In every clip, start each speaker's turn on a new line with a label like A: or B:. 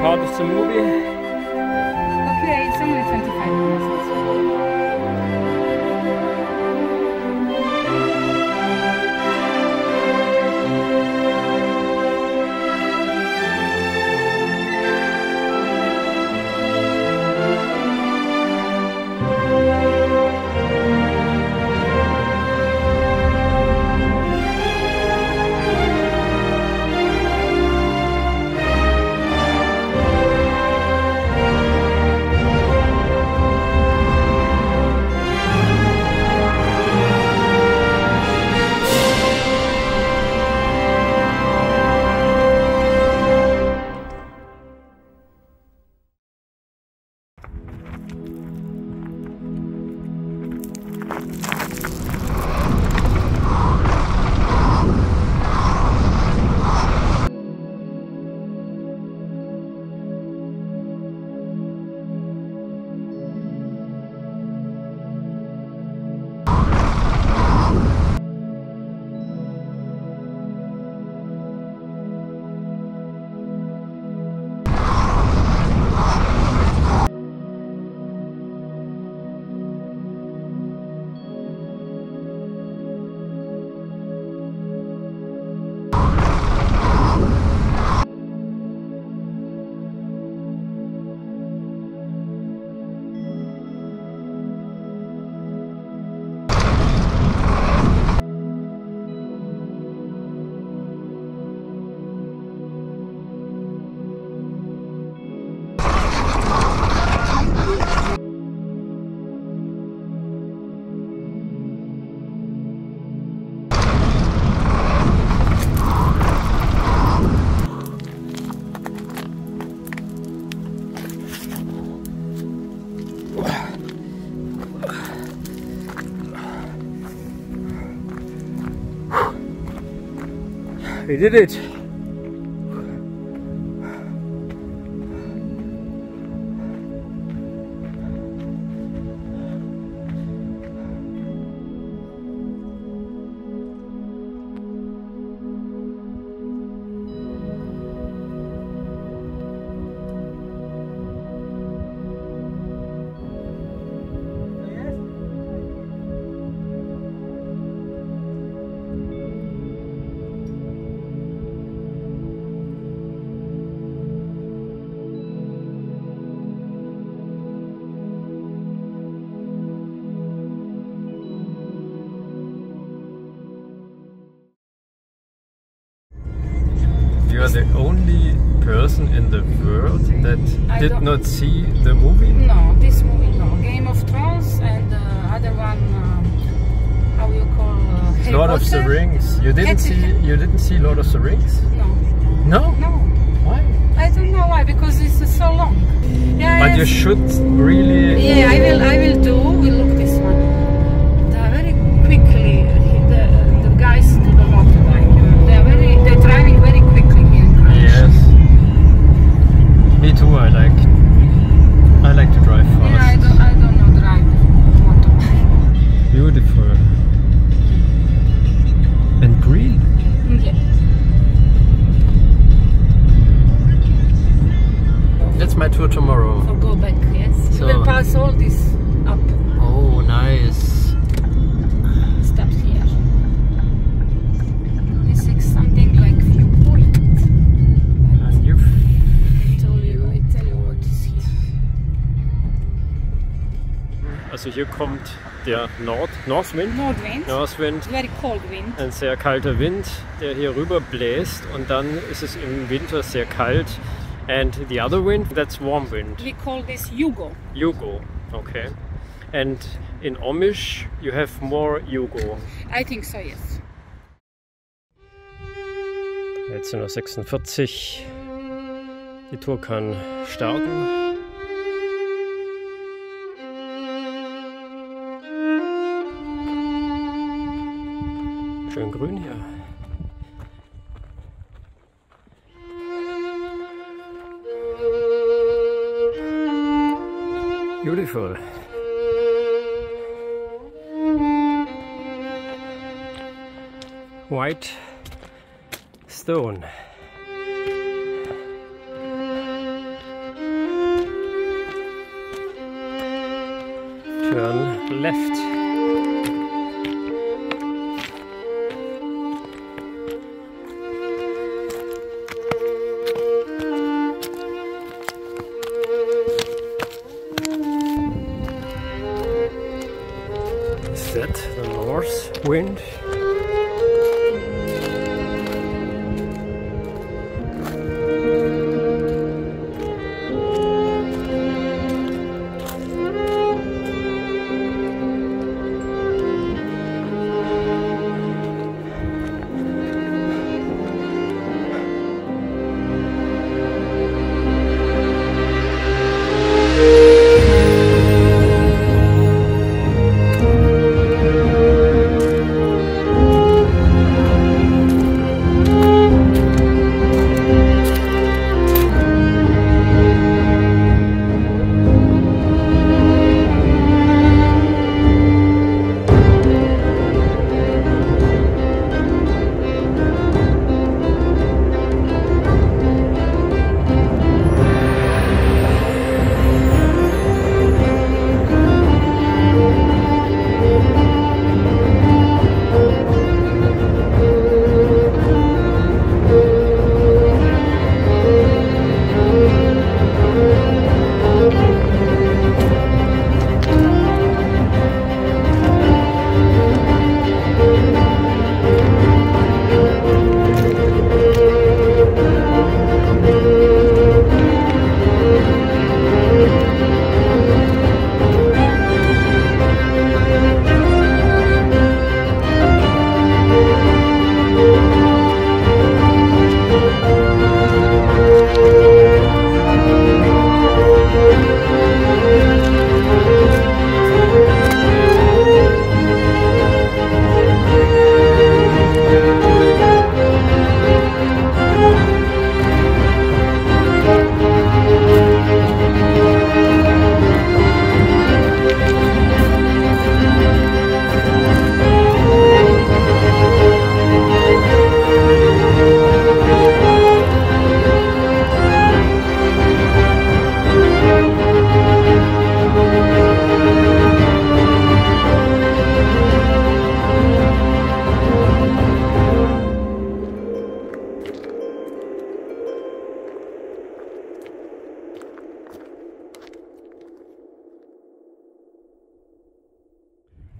A: part of the movie? We did it! Are the only person in the world that
B: I
A: did
B: don't-
A: see the movie?
B: No, this movie no. Game of Thrones and the other one, um, how you call uh,
A: Lord of the Rings. You didn't see you didn't see Lord of the Rings?
B: No,
A: No?
B: no.
A: Why?
B: I don't know why because it's uh, so long. Yeah,
A: But you should really
B: Yeah, I will. I will do. We look
A: too, I like I like to drive fast.
B: Yeah, I don't. I don't know drive motorbike.
A: Beautiful. And green.
B: Yeah.
A: That's my tour tomorrow.
B: Or go back. Yes.
A: So-
B: we will pass all this up.
A: Oh, nice. Also hier kommt der Nord Northwind.
B: North wind.
A: Northwind.
B: Very cold wind.
A: Ein sehr kalter Wind, der hier rüber bläst und dann ist es im Winter sehr kalt. And the other wind, that's warm wind.
B: We call this Yugo.
A: Yugo, okay. And in Omish you have more Yugo.
B: I think so. Yes.
A: 13.46 Uhr. Die Tour kann starten. schön grün hier. Beautiful. White stone. Turn left. Wind?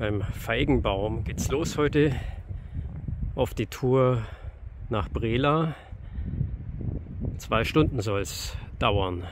A: Beim Feigenbaum geht's los heute auf die Tour nach Brela. Zwei Stunden soll es dauern.